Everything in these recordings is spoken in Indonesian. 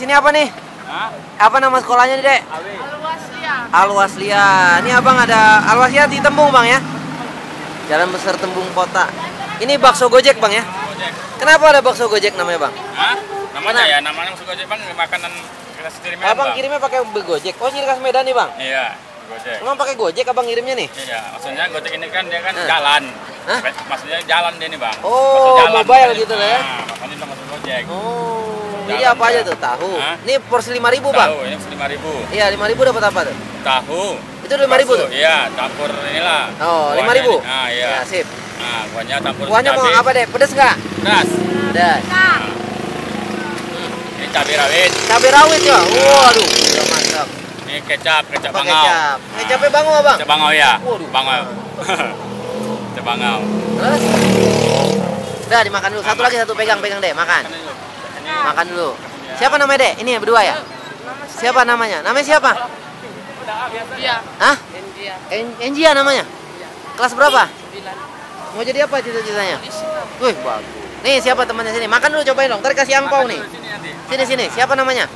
Sini apa nih? Hah? Apa nama sekolahnya nih, Dek? Awi. Alwaslia. Ini Abang ada Alwaslia di Tembung, Bang ya? Jalan Besar Tembung Kota. Ini bakso Gojek, Bang ya? Gojek. Kenapa ada bakso Gojek namanya, Bang? Hah? Namanya ya, namanya masuk Gojek bang, makanan sendiri memang, Abang kirimnya pakai Gojek. Oh, ciri khas Medan nih, Bang. Iya, Gojek. Emang pakai Gojek Abang ngirimnya nih? Iya, maksudnya Gojek ini kan dia kan Hah? jalan. Hah? Maksudnya jalan dia nih bang. Oh, Masuk mobile gitu lah ya? Nah, Gojek. Oh, Jalan jadi apa ya. aja tuh? Tahu. Hah? Ini porsi 5000 Bang. Tahu, ini lima ribu. Iya, 5000 dapat apa tuh? Tahu. Itu 5.000 tuh? Iya, campur inilah. Oh, 5000. nih. Ah, iya. Ya, sip. Nah, kuahnya campur Kuahnya mau apa, Dek? Pedes nggak? Pedas. Pedas. Ini cabai rawit. Cabai rawit ya? Waduh, udah mantap. Ini kecap, kecap Pakai bangau. kecap. Kecapnya bangau, Bang? Kecap bangau ya. Waduh. Bangau. kecap bangau. Terus? Udah dimakan dulu. Satu lagi satu pegang pegang deh, makan. Kan. Makan dulu. Siapa namanya deh? Ini ya berdua ya? Siapa namanya? Namanya siapa? Iya, Hah? India. En- Enjia namanya? Kelas berapa? Sembilan. Mau jadi apa cita-citanya? Wih, bagus. Nih siapa temannya sini? Makan dulu cobain dong. Ntar kasih angpau nih. Sini. Sini. Siapa namanya?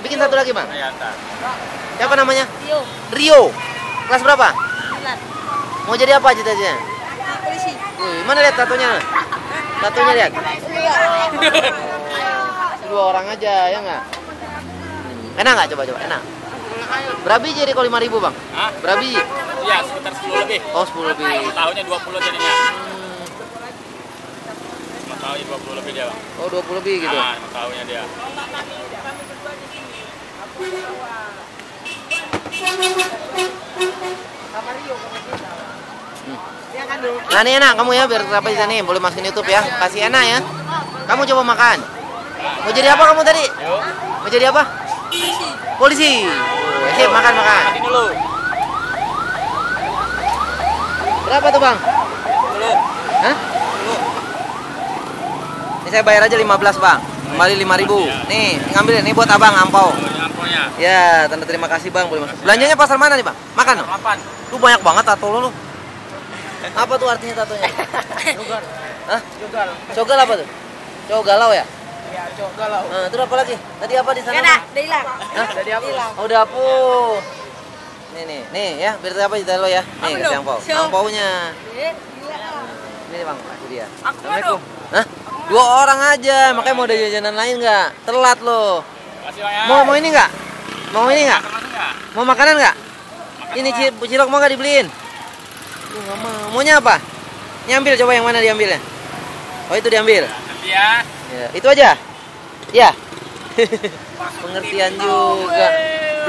Bikin satu lagi bang. Siapa namanya? Rio, Rio. Kelas berapa? sembilan. Mau jadi apa cita-citanya? Polisi. Wih, mana lihat tatonya? Tatonya lihat. Dua orang aja ya nggak? Enak nggak coba coba? Enak. Berapa biji jadi kalau lima ribu bang? Hah? Berapa biji? Iya, sekitar 10 lebih. Oh sepuluh lebih. Tahunnya 20 jadinya. Lima tahun 20 lebih dia, Bang. Oh dua puluh lebih gitu. Ah, lima tahunnya dia. Nah ini enak kamu ya biar berapa di nih boleh masukin YouTube ya. Kasih enak ya. Kamu coba makan. Mau jadi apa kamu tadi? Mau jadi apa? Polisi. Sip makan makan. makan dulu. Berapa tuh bang? Hah? Ini saya bayar aja 15 bang. Kembali 5000 Nih ngambil ini buat abang ampau. Oh. Ya tanda terima kasih bang boleh masuk. Belanjanya pasar mana nih bang? Makan dong. 8. Lu banyak banget tato lu. lu. Apa tuh artinya tatonya? Jogal. Hah? Jogal. Cogal apa tuh? Cowok galau ya? Iya, jogal. Nah, terus apa lagi? Tadi apa di sana? Enak, udah hilang. Hah? Apa? Hilang. Oh, udah hapus. Nih nih, nih ya, biar apa cerita lo ya. Nih, kasih angpau. Angpaunya. Gila. Ini bang, itu dia. Assalamualaikum. Hah? Dua orang aja, makanya mau ada jajanan lain nggak? Telat lo. Ya. Mau mau ini nggak? Mau ini nggak? Mau makanan nggak? Ini ci- cilok mau nggak dibeliin? Duh, nggak mau. Maunya apa? Nyambil coba yang mana diambilnya? Oh itu diambil. Ya. Ya, itu aja. Ya. Pengertian juga.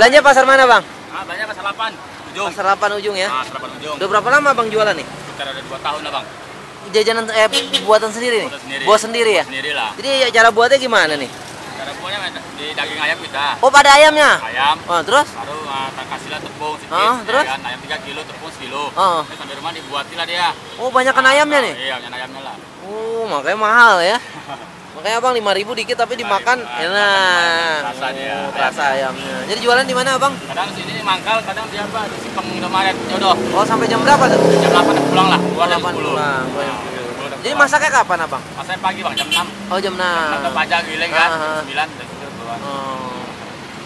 Belanja pasar mana, Bang? Ah, banyak pasal 8. Ujung. Pasar 8 ujung ya. Ah, 8 ujung. Udah berapa lama Bang jualan nih? Sekitar ada 2 tahun lah, Bang. Jajanan eh buatan sendiri nih. Buatan sendiri. Buat sendiri ya. Sendiri lah. Jadi ya, cara buatnya gimana nih? Buahnya di daging ayam kita. Oh, pada ayamnya. Ayam. Oh, terus? Baru ah, tak kasihlah tepung sedikit. Ah, terus? ya kan? ayam 3 kilo, tepung sekilo. Oh. Terus sampai rumah dibuatin lah dia. Oh, banyakan ayamnya nih. Iya, banyak ayamnya lah. Oh, makanya mahal ya. Makanya Abang 5000 dikit tapi dimakan Ah, enak. rasa dia. Oh, rasa ayamnya. Jadi jualan di mana, Abang? Kadang sini mangkal, kadang dia apa di Simpang Indomaret Jodoh. Oh, sampai jam berapa tuh? Jam 8 udah pulang lah. Gua jam 8 10. pulang. Gua jam Nah, 10. Udah Jadi masaknya kapan, Abang? Masaknya pagi bang, jam 6. Oh, jam 6. Mantap aja giling kan, Ah, ah. 9 dan sudah keluar. Oh.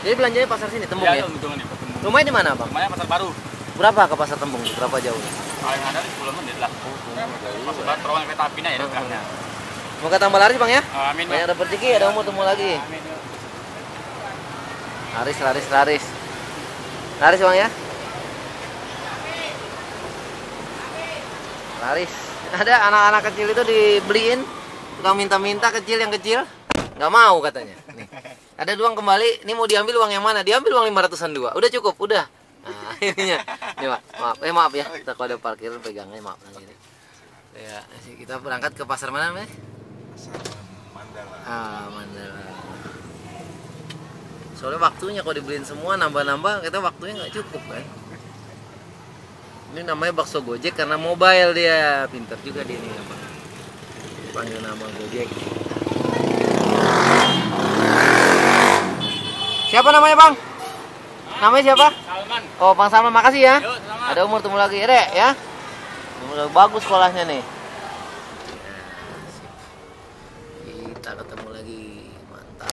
Jadi belanjanya pasar sini, Tembung Iya, ya? untung nih, ketemu. Rumahnya di mana, Bang? Rumahnya pasar baru. Berapa ke pasar Tembung? Berapa jauh? Paling ada di 10 menit lah. Pasar baru terowongan kereta apinya ya dekatnya. Moga tambah laris, Bang ya? Amin. Banyak dapat rezeki, ada umur temu lagi. Amin. Laris, laris, laris. Laris, Bang ya? Laris. Ada anak-anak kecil itu dibeliin, tukang minta-minta kecil yang kecil, nggak mau katanya. Nih. Ada uang kembali, ini mau diambil uang yang mana? Diambil uang 500-an dua. Udah cukup, udah. Nah, ininya. Ini, Pak. Maaf, eh maaf ya. Kita kalau ada parkir pegangnya maaf yang ini. Ya, kita berangkat ke pasar mana, Mas? Ah, Mandala. Soalnya waktunya kalau dibeliin semua nambah-nambah, kita waktunya nggak cukup kan. Ini namanya bakso Gojek karena mobile dia. Pinter juga dia nih apa. Panggil nama Gojek. Siapa namanya, Bang? Namanya siapa? Salman. Oh, Bang Salman, makasih ya. Selamat. Ada umur temu lagi, ya. Umur bagus sekolahnya nih.